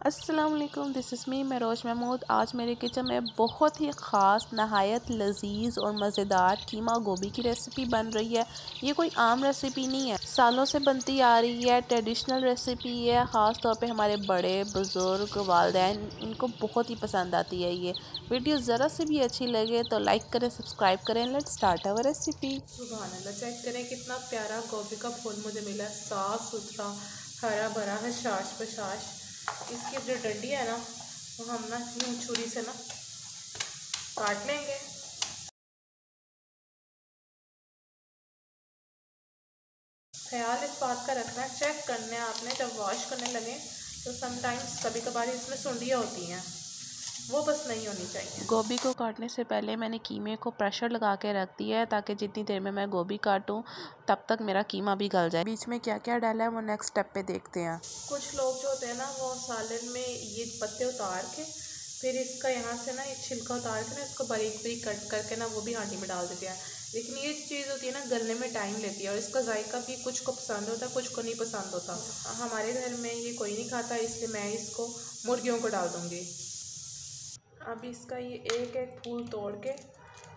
वालेकुम this is me मैं रोश महमूद। आज मेरे किचन में बहुत ही ख़ास, नहायत लजीज और मज़ेदार कीमा गोभी की रेसिपी बन रही है। ये कोई आम रेसिपी नहीं है। सालों से बनती आ रही है ट्रेडिशनल रेसिपी है। ख़ास तौर पे हमारे बड़े, बुज़ुर्ग, वालदेन, इनको बहुत ही पसंद आती है ये। वीडियो ज़रा से भी अच्छी लगे तो लाइक करें सब्सक्राइब करें let start our recipe check करें कितना प्यारा गोभी का फूल मुझे मिला साफ़ सुथरा, हरा भरा है शाश इसकी जो डंडी है ना, वो हम ना यूँ छुरी से ना काट लेंगे ख्याल इस बात का रखना, चेक करने आपने, जब वॉश करने लगे तो समटाइम्स कभी कभार इसमें सुंडियाँ होती हैं। वो बस नहीं होनी चाहिए। गोभी को काटने से पहले मैंने कीमे को प्रेशर लगा के रख दिया है ताकि जितनी देर में मैं गोभी काटूं तब तक मेरा कीमा भी गल जाए। बीच में क्या क्या डाला है वो नेक्स्ट स्टेप पे देखते हैं। कुछ लोग जो होते हैं ना वो सालन में ये पत्ते उतार के फिर इसका यहाँ से ना ये छिलका उतार के ना इसको बारीक बारीक कट करके ना वो भी हांडी में डाल देते हैं। लेकिन ये चीज़ होती है ना गलने में टाइम लेती है और इसका जायका भी कुछ को पसंद होता है कुछ को नहीं पसंद होता। हमारे घर में ये कोई नहीं खाता इसलिए मैं इसको मुर्गियों को डाल दूँगी। अब इसका ये एक एक फूल तोड़ के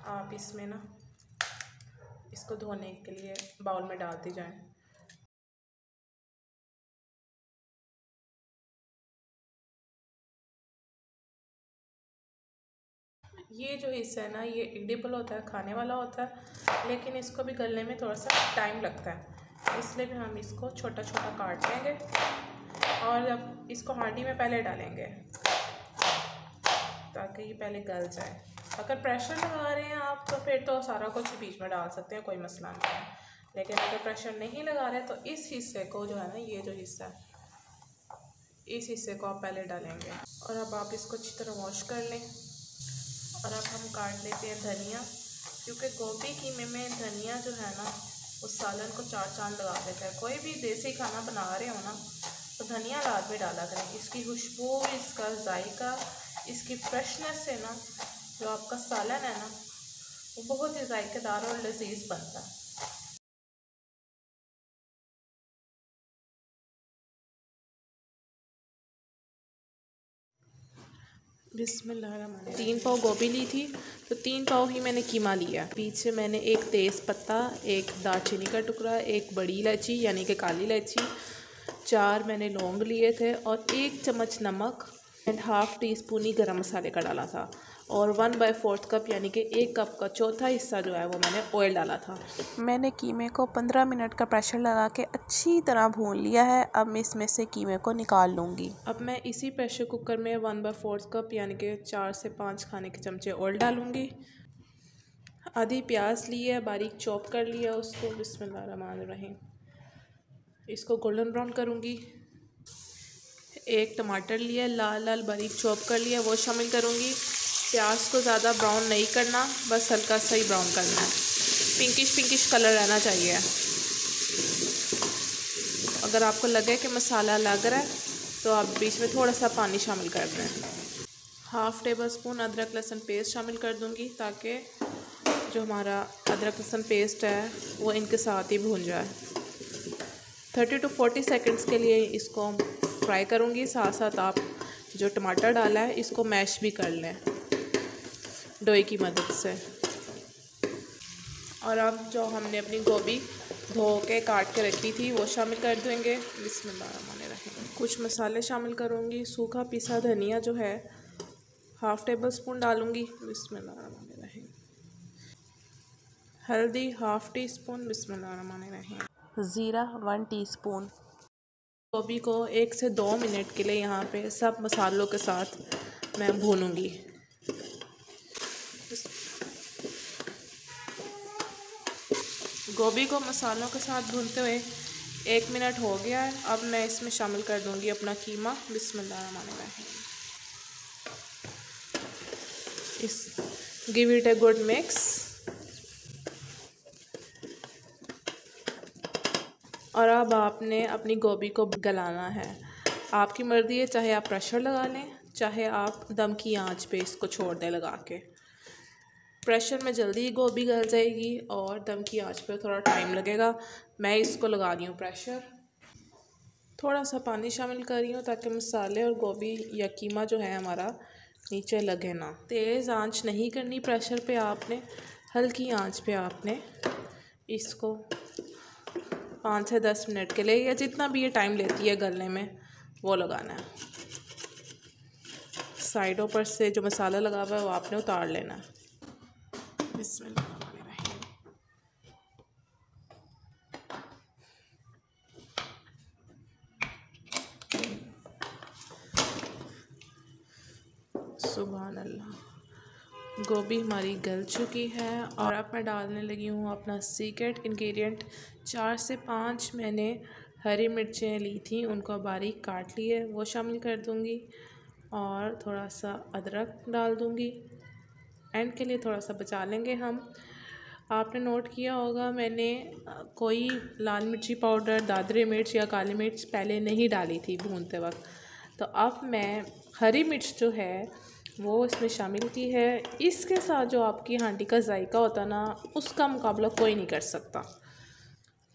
आप इसमें ना इसको धोने के लिए बाउल में डालते जाएँ। ये जो हिस्सा है ना, ये एडिबल होता है, खाने वाला होता है, लेकिन इसको भी गलने में थोड़ा सा टाइम लगता है। इसलिए भी हम इसको छोटा छोटा काट लेंगे और अब इसको हांडी में पहले डालेंगे। ताकि ये पहले गल जाए। अगर प्रेशर लगा रहे हैं आप तो फिर तो सारा कुछ बीच में डाल सकते हैं, कोई मसला नहीं है। लेकिन अगर प्रेशर नहीं लगा रहे तो इस हिस्से को जो है ना, ये जो हिस्सा है, इस हिस्से को आप पहले डालेंगे। और अब आप इसको अच्छी तरह वॉश कर लें। और अब हम काट लेते हैं धनिया, क्योंकि गोभी कीमे में धनिया जो है ना, उस सालन को चार चाँद लगा देता है। कोई भी देसी खाना बना रहे हो ना तो धनिया रात में डाला करें। इसकी खुशबू, इसका जायका इसकी फ्रेशनेस से ना जो आपका सालन है ना, वो बहुत ही जायकेदार और लजीज बनता है। तीन पाव गोभी ली थी तो तीन पाव ही मैंने कीमा लिया। पीछे मैंने एक तेज़ पत्ता एक दालचीनी का टुकड़ा, एक बड़ी इलायची, यानी कि काली इलायची, चार मैंने लौंग लिए थे और एक चम्मच नमक एंड हाफ़ टी स्पून ही गर्म मसाले का डाला था। और वन बाई फोर्थ कप यानी कि एक कप का चौथा हिस्सा जो है वो मैंने ऑयल डाला था। मैंने कीमे को पंद्रह मिनट का प्रेशर लगा के अच्छी तरह भून लिया है। अब मैं इसमें से कीमे को निकाल लूँगी। अब मैं इसी प्रेशर कुकर में वन बाई फोर्थ कप यानी कि चार से पाँच खाने के चमचे ऑयल डालूँगी। आधी प्याज ली है बारीक चॉप कर लिया उसको। बिस्मिल्लाह रहीम। इसको गोल्डन ब्राउन करूँगी। एक टमाटर लिया, लाल लाल बारीक चॉप कर लिया, वो शामिल करूँगी। प्याज को ज़्यादा ब्राउन नहीं करना, बस हल्का सा ही ब्राउन करना है। पिंकिश पिंकिश कलर रहना चाहिए। अगर आपको लगे कि मसाला लग रहा है तो आप बीच में थोड़ा सा पानी शामिल कर दें। हाफ़ टेबल स्पून अदरक, लहसुन पेस्ट शामिल कर दूँगी, ताकि जो हमारा अदरक, लहसुन पेस्ट है, वो इनके साथ ही भून जाए। थर्टी टू फोर्टी सेकेंड्स के लिए इसको फ्राई करूँगी साथ साथ आप जो टमाटर डाला है, इसको मैश भी कर लें, डोई की मदद से। और अब जो हमने अपनी गोभी धो के काट के रखी थी, वो शामिल कर देंगे। बिस्मिल्लाह कुछ मसाले शामिल करूँगी। सूखा पिसा धनिया जो है हाफ़ टेबल स्पून डालूँगी। बिस्मिल्लाह हल्दी हाफ़ टी स्पून बिस्मिल्लाह ज़ीरा वन टीस्पून गोभी को एक से दो मिनट के लिए यहाँ पे सब मसालों के साथ मैं भूनूँगी। गोभी को मसालों के साथ भूनते हुए एक मिनट हो गया है। अब मैं इसमें शामिल कर दूँगी अपना कीमा। बिस्मिल्लाह इस give it a good mix. और अब आपने अपनी गोभी को गलाना है। आपकी मर्ज़ी है, चाहे आप प्रेशर लगा लें, चाहे आप दम की आँच पे इसको छोड़ दें लगा के। प्रेशर में जल्दी ही गोभी गल जाएगी और दम की आँच पे थोड़ा टाइम लगेगा। मैं इसको लगा रही हूँ प्रेशर। थोड़ा सा पानी शामिल कर रही हूँ ताकि मसाले और गोभी या कीमा जो है हमारा नीचे लगे ना। तेज़ आँच नहीं करनी प्रेशर पे आपने, हल्की आँच पे आपने इसको पाँच से दस मिनट के लिए या जितना भी ये टाइम लेती है गलने में, वो लगाना है। साइडों पर से जो मसाला लगा हुआ है, वो आपने उतार लेना है। सुबह अल्लाह गोभी हमारी गल चुकी है और अब मैं डालने लगी हूँ अपना सीक्रेट इंग्रेडिएंट चार से पाँच मैंने हरी मिर्चें ली थी, उनको बारीक काट लिए, वो शामिल कर दूँगी और थोड़ा सा अदरक डाल दूँगी। एंड के लिए थोड़ा सा बचा लेंगे हम। आपने नोट किया होगा, मैंने कोई लाल मिर्ची पाउडर दादरी मिर्च या काली मिर्च पहले नहीं डाली थी भूनते वक्त। तो अब मैं हरी मिर्च जो है वो इसमें शामिल की है। इसके साथ जो आपकी हांडी का जायका होता ना, उसका मुकाबला कोई नहीं कर सकता।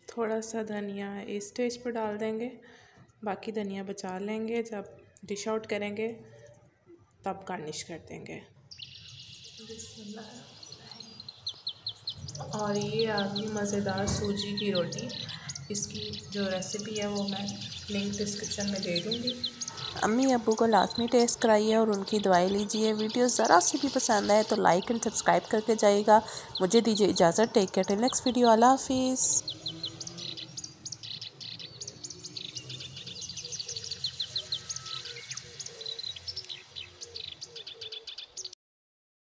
थोड़ा सा धनिया इस स्टेज पर डाल देंगे, बाकी धनिया बचा लेंगे। जब डिश आउट करेंगे, तब गार्निश कर देंगे। और ये आ गई मज़ेदार सूजी की रोटी। इसकी जो रेसिपी है वो मैं लिंक डिस्क्रिप्शन में दे दूँगी। अम्मी अबू को लाजमी टेस्ट कराइए और उनकी दवाई लीजिए। वीडियो ज़रा सी भी पसंद आए तो लाइक एंड सब्सक्राइब करके जाइएगा। मुझे दीजिए इजाज़त। टेक केयर नेक्स्ट वीडियो अला हाफिज़।